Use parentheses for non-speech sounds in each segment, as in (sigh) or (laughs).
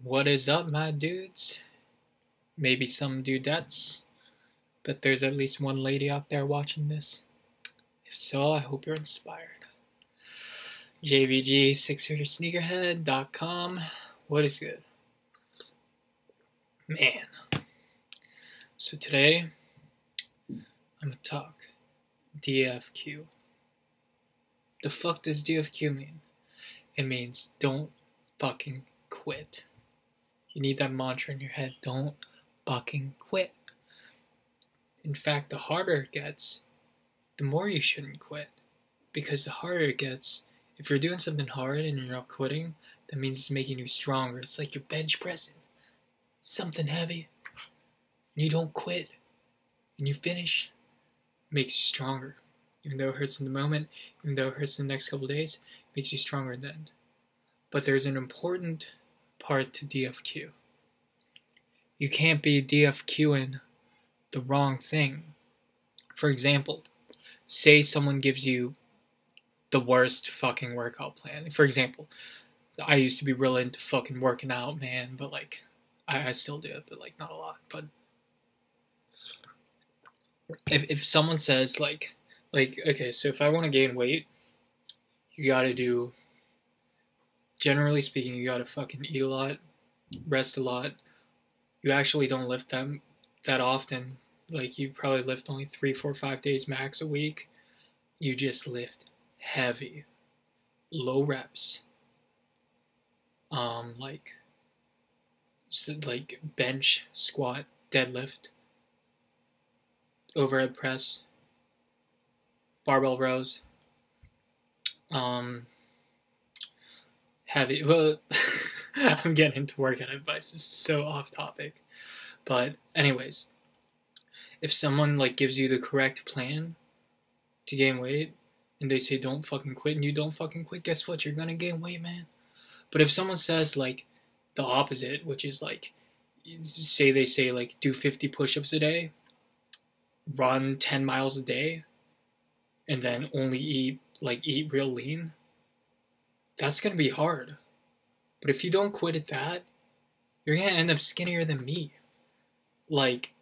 What is up, my dudes? Maybe some dudettes, but there's at least one lady out there watching this. If so, I hope you're inspired. JVG6figuresneakerhead.com. What is good? Man. So today, I'm gonna talk DFQ. The fuck does DFQ mean? It means don't fucking quit. You need that mantra in your head. Don't fucking quit. In fact, the harder it gets, the more you shouldn't quit. Because the harder it gets, if you're doing something hard and you're not quitting, that means it's making you stronger. It's like you're bench pressing something heavy, and you don't quit, and you finish, it makes you stronger. Even though it hurts in the moment, even though it hurts in the next couple days, makes you stronger in the end. But there's an important part to DFQ. You can't be DFQing the wrong thing. For example, say someone gives you the worst fucking workout plan. For example, I used to be really into fucking working out, man, but like, I, I still do it, but like, not a lot. But if, if someone says, like, like, okay, so if I want to gain weight, you gotta do generally speaking, you gotta fucking eat a lot, rest a lot. You actually don't lift that that often. Like you probably lift only three, four, five days max a week. You just lift heavy, low reps. Um, like, like bench, squat, deadlift, overhead press, barbell rows. Um, heavy. Well, (laughs) I'm getting into workout advice. This is so off topic. But anyways, if someone like gives you the correct plan to gain weight and they say don't fucking quit and you don't fucking quit, guess what? You're gonna gain weight, man. But if someone says like the opposite, which is like say they say like do 50 push-ups a day, run 10 miles a day, and then only eat like eat real lean, that's going to be hard. But if you don't quit at that, you're going to end up skinnier than me. Like,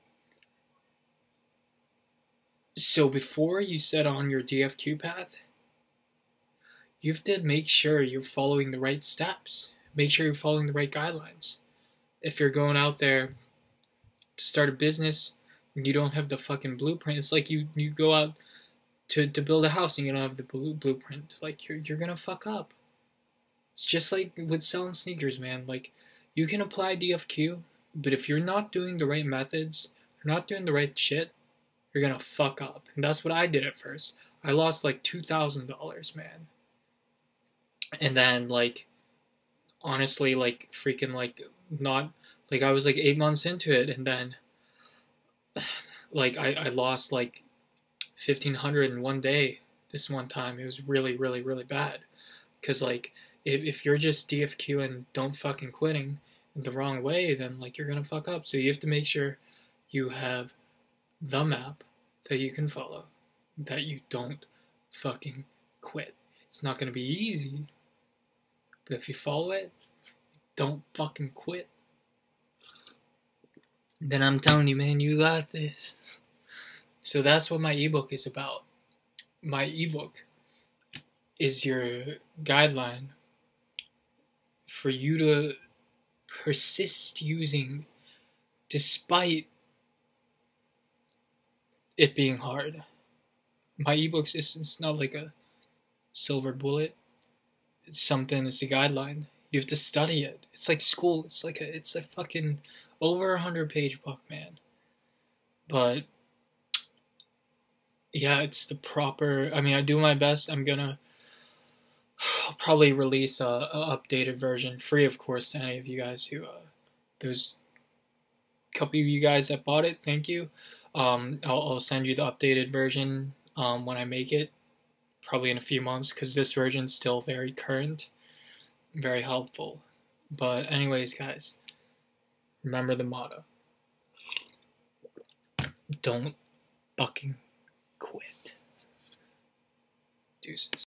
so before you set on your DFQ path, you have to make sure you're following the right steps. Make sure you're following the right guidelines. If you're going out there to start a business and you don't have the fucking blueprint, it's like you, you go out to, to build a house and you don't have the blue, blueprint. Like, you're, you're to fuck up. It's just like with selling sneakers, man. Like, you can apply DFQ, but if you're not doing the right methods, you're not doing the right shit, you're gonna fuck up. And that's what I did at first. I lost like $2,000, man. And then, like, honestly, like, freaking, like, not, like, I was like eight months into it, and then, (sighs) like, I, I lost like 1500 in one day this one time. It was really, really, really bad. Because, like, if, if you're just DFQ and don't fucking quitting the wrong way, then like you're gonna fuck up. So you have to make sure you have the map that you can follow, that you don't fucking quit. It's not gonna be easy, but if you follow it, don't fucking quit. Then I'm telling you, man, you got this. So that's what my ebook is about. My ebook is your guideline for you to persist using despite it being hard. My ebooks is it's not like a silver bullet. It's something, it's a guideline. You have to study it. It's like school. It's like a it's a fucking over a hundred page book, man. But yeah, it's the proper I mean I do my best. I'm gonna I'll probably release a, a, updated version, free of course to any of you guys who, uh, those couple of you guys that bought it, thank you. Um, I'll, I'll send you the updated version um, when I make it, probably in a few months, because this version's still very current, very helpful. But anyways, guys, remember the motto. Don't fucking quit. Deuces.